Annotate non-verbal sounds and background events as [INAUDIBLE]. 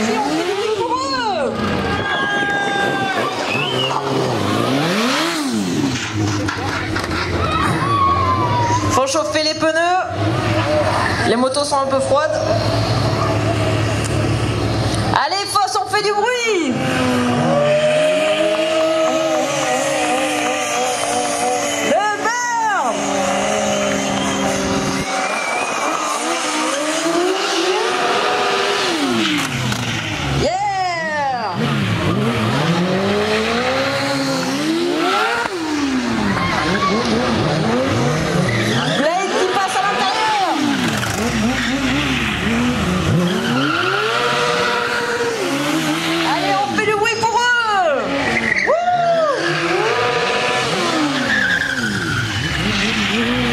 on fait Faut chauffer les pneus. Les motos sont un peu froides. Allez, Foss, on fait du bruit you. [LAUGHS]